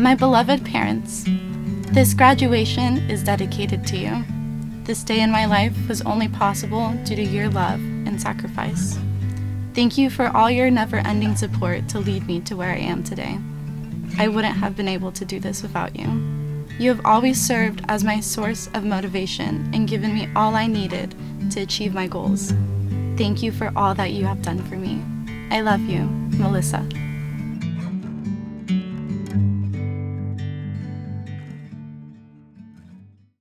My beloved parents, this graduation is dedicated to you. This day in my life was only possible due to your love and sacrifice. Thank you for all your never ending support to lead me to where I am today. I wouldn't have been able to do this without you. You have always served as my source of motivation and given me all I needed to achieve my goals. Thank you for all that you have done for me. I love you, Melissa.